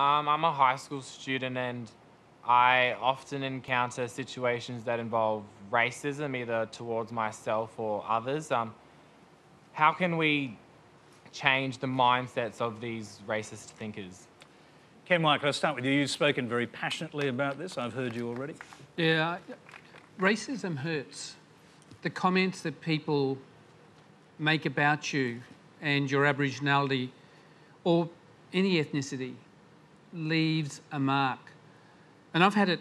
Um, I'm a high school student and I often encounter situations that involve racism, either towards myself or others. Um, how can we change the mindsets of these racist thinkers? Ken Wyatt, I'll start with you. You've spoken very passionately about this. I've heard you already. Yeah, racism hurts. The comments that people make about you and your Aboriginality or any ethnicity leaves a mark. And I've had it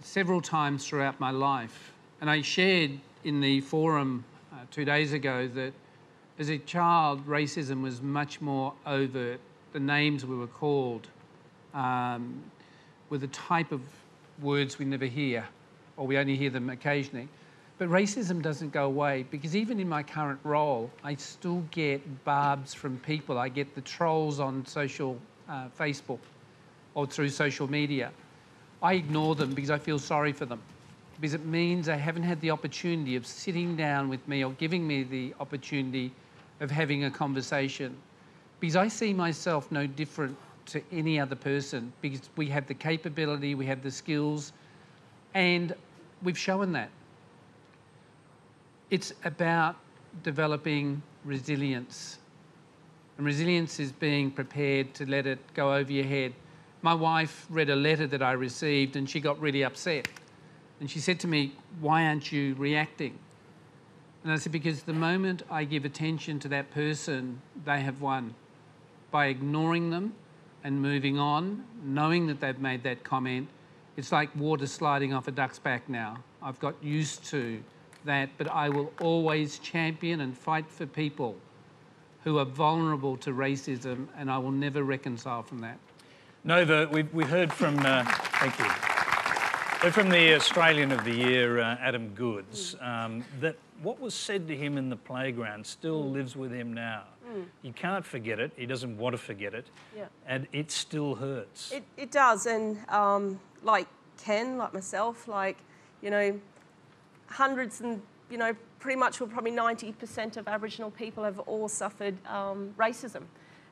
several times throughout my life. And I shared in the forum uh, two days ago that as a child, racism was much more overt. The names we were called um, were the type of words we never hear, or we only hear them occasionally. But racism doesn't go away because even in my current role, I still get barbs from people. I get the trolls on social uh, Facebook or through social media. I ignore them because I feel sorry for them because it means they haven't had the opportunity of sitting down with me or giving me the opportunity of having a conversation. Because I see myself no different to any other person because we have the capability, we have the skills, and we've shown that. It's about developing resilience. And resilience is being prepared to let it go over your head. My wife read a letter that I received and she got really upset. And she said to me, Why aren't you reacting? And I said, Because the moment I give attention to that person, they have won. By ignoring them and moving on, knowing that they've made that comment, it's like water sliding off a duck's back now. I've got used to that, but I will always champion and fight for people who are vulnerable to racism, and I will never reconcile from that. Nova, we, we heard from, uh, thank you. From the Australian of the Year, uh, Adam Goodes, um, that what was said to him in the playground still lives with him now. Mm. He can't forget it. He doesn't want to forget it. Yeah. And it still hurts. It, it does. And um, like Ken, like myself, like, you know, hundreds and, you know, pretty much, well, probably 90% of Aboriginal people have all suffered um, racism.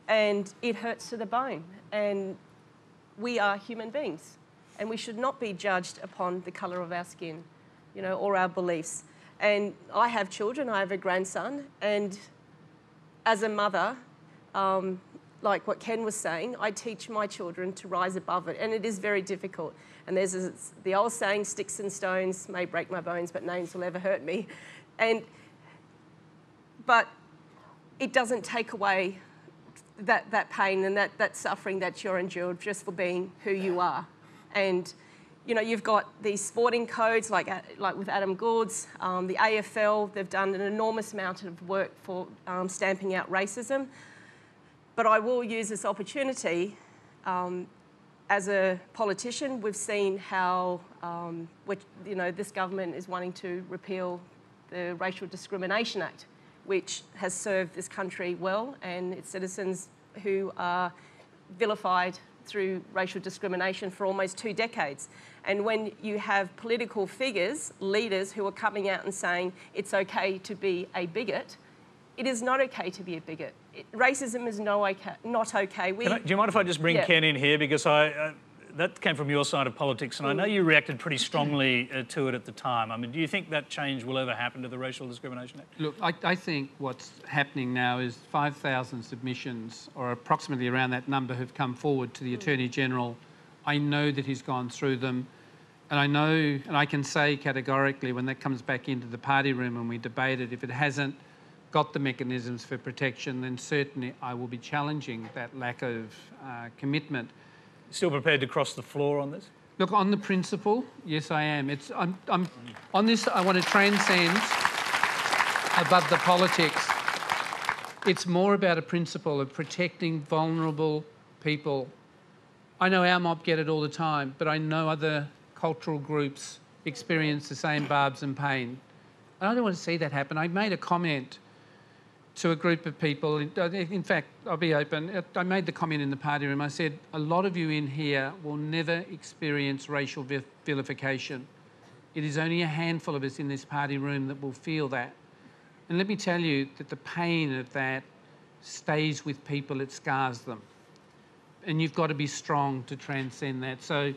And it hurts to the bone. And we are human beings. And we should not be judged upon the colour of our skin, you know, or our beliefs. And I have children, I have a grandson, and as a mother, um, like what Ken was saying, I teach my children to rise above it, and it is very difficult. And there's a, the old saying, sticks and stones may break my bones, but names will ever hurt me. And, but it doesn't take away that, that pain and that, that suffering that you're endured just for being who you are. And, you know, you've got these sporting codes like, like with Adam Goodes, um, the AFL, they've done an enormous amount of work for um, stamping out racism. But I will use this opportunity um, as a politician, we've seen how, um, which, you know, this government is wanting to repeal the Racial Discrimination Act, which has served this country well and its citizens who are vilified through racial discrimination for almost two decades. And when you have political figures, leaders who are coming out and saying it's okay to be a bigot, it is not okay to be a bigot. It, racism is no okay, not okay. We, I, do you mind if I just bring yeah. Ken in here because I. Uh, that came from your side of politics, and I know you reacted pretty strongly uh, to it at the time. I mean, do you think that change will ever happen to the Racial Discrimination Act? Look, I, I think what's happening now is 5,000 submissions, or approximately around that number, have come forward to the Attorney General. I know that he's gone through them, and I know, and I can say categorically when that comes back into the party room and we debate it, if it hasn't got the mechanisms for protection, then certainly I will be challenging that lack of uh, commitment. Still prepared to cross the floor on this? Look, on the principle, yes, I am. It's, I'm, I'm, on this, I want to transcend above the politics. It's more about a principle of protecting vulnerable people. I know our mob get it all the time, but I know other cultural groups experience the same barbs and pain. And I don't want to see that happen. I made a comment to a group of people. Uh, in fact, I'll be open. I made the comment in the party room. I said, a lot of you in here will never experience racial vilification. It is only a handful of us in this party room that will feel that. And let me tell you that the pain of that stays with people, it scars them. and you've got to be strong to transcend that. So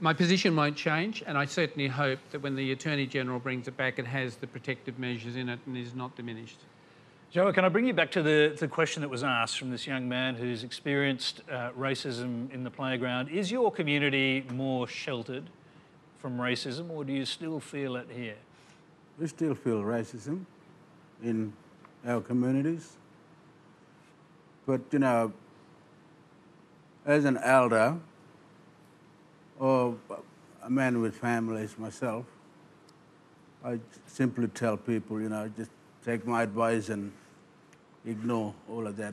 my position won't change, and I certainly hope that when the Attorney General brings it back, it has the protective measures in it and is not diminished. Joe, can I bring you back to the, the question that was asked from this young man who's experienced uh, racism in the playground? Is your community more sheltered from racism, or do you still feel it here? We still feel racism in our communities. But, you know, as an elder or a man with families myself, I simply tell people, you know, just take my advice and ignore all of that.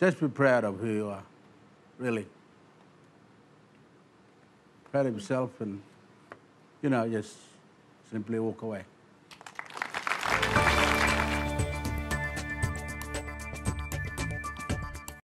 Just be proud of who you are, really. Proud of yourself and, you know, just simply walk away.